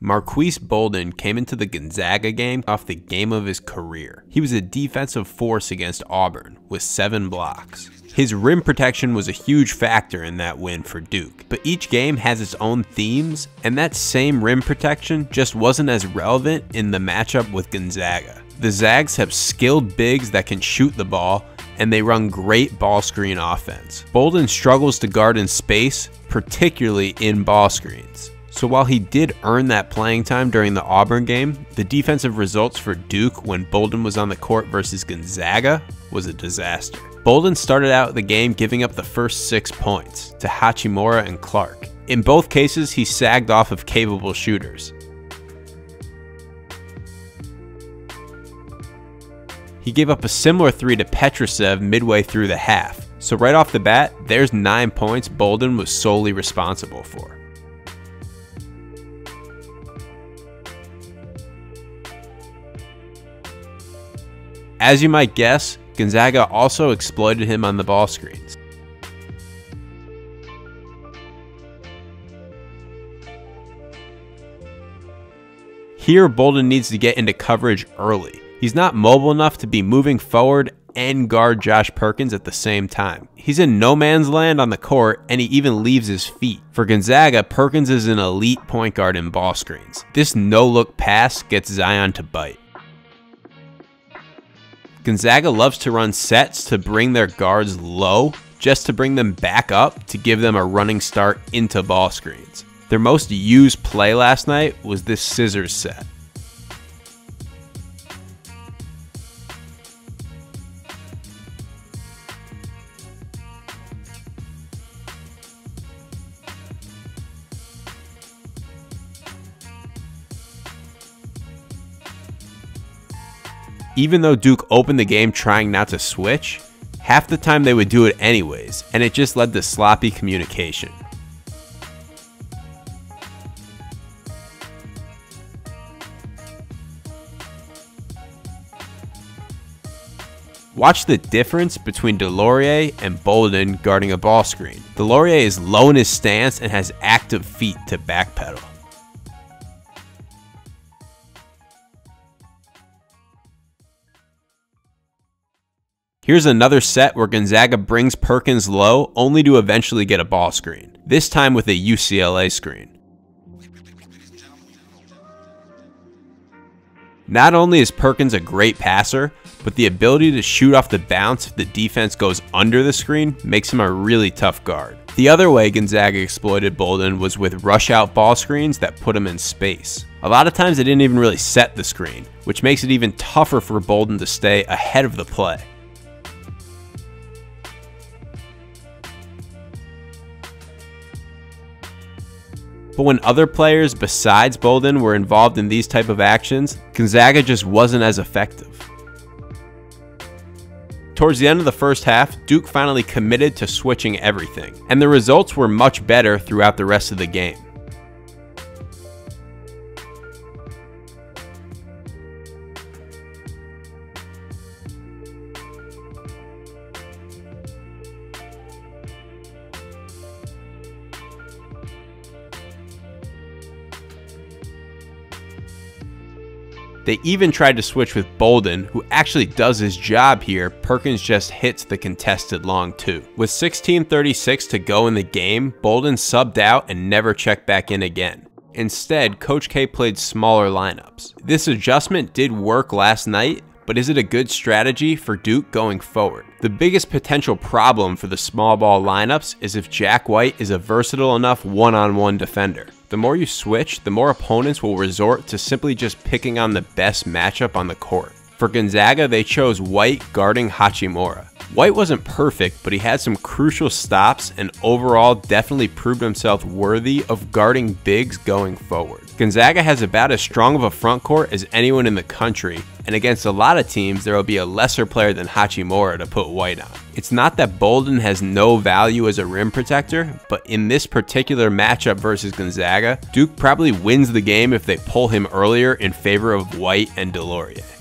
Marques Bolden came into the Gonzaga game off the game of his career. He was a defensive force against Auburn with seven blocks. His rim protection was a huge factor in that win for Duke, but each game has its own themes, and that same rim protection just wasn't as relevant in the matchup with Gonzaga. The Zags have skilled bigs that can shoot the ball, and they run great ball screen offense. Bolden struggles to guard in space, particularly in ball screens. So while he did earn that playing time during the Auburn game, the defensive results for Duke when Bolden was on the court versus Gonzaga was a disaster. Bolden started out the game giving up the first six points to Hachimura and Clark. In both cases, he sagged off of capable shooters. He gave up a similar three to Petrusev midway through the half. So right off the bat, there's 9 points Bolden was solely responsible for. As you might guess, Gonzaga also exploited him on the ball screens. Here, Bolden needs to get into coverage early. He's not mobile enough to be moving forward and guard Josh Perkins at the same time. He's in no man's land on the court and he even leaves his feet. For Gonzaga, Perkins is an elite point guard in ball screens. This no look pass gets Zion to bite. Gonzaga loves to run sets to bring their guards low just to bring them back up to give them a running start into ball screens. Their most used play last night was this scissors set. Even though Duke opened the game trying not to switch, half the time they would do it anyways, and it just led to sloppy communication. Watch the difference between DeLaurier and Bolden guarding a ball screen. DeLaurier is low in his stance and has active feet to backpedal. Here's another set where Gonzaga brings Perkins low only to eventually get a ball screen, this time with a UCLA screen. Not only is Perkins a great passer, but the ability to shoot off the bounce if the defense goes under the screen makes him a really tough guard. The other way Gonzaga exploited Bolden was with rush out ball screens that put him in space. A lot of times they didn't even really set the screen, which makes it even tougher for Bolden to stay ahead of the play. But when other players besides Bolden were involved in these type of actions, Gonzaga just wasn't as effective. Towards the end of the first half, Duke finally committed to switching everything, and the results were much better throughout the rest of the game. They even tried to switch with Bolden, who actually does his job here. Perkins just hits the contested long two. With 16.36 to go in the game, Bolden subbed out and never checked back in again. Instead, Coach K played smaller lineups. This adjustment did work last night, but is it a good strategy for Duke going forward? The biggest potential problem for the small ball lineups is if Jack White is a versatile enough one-on-one -on -one defender. The more you switch, the more opponents will resort to simply just picking on the best matchup on the court. For Gonzaga, they chose White guarding Hachimura. White wasn't perfect, but he had some crucial stops and overall definitely proved himself worthy of guarding bigs going forward. Gonzaga has about as strong of a front court as anyone in the country, and against a lot of teams, there will be a lesser player than Hachimura to put White on. It's not that Bolden has no value as a rim protector, but in this particular matchup versus Gonzaga, Duke probably wins the game if they pull him earlier in favor of White and DeLaurier.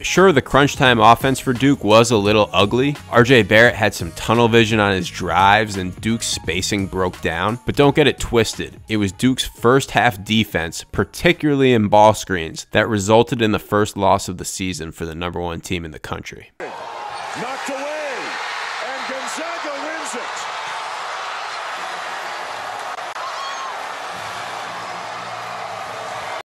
Sure, the crunch time offense for Duke was a little ugly. RJ Barrett had some tunnel vision on his drives and Duke's spacing broke down, but don't get it twisted. It was Duke's first half defense, particularly in ball screens, that resulted in the first loss of the season for the number one team in the country. Knocked away, and Gonzaga wins it.